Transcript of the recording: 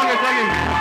Joga, joga aí.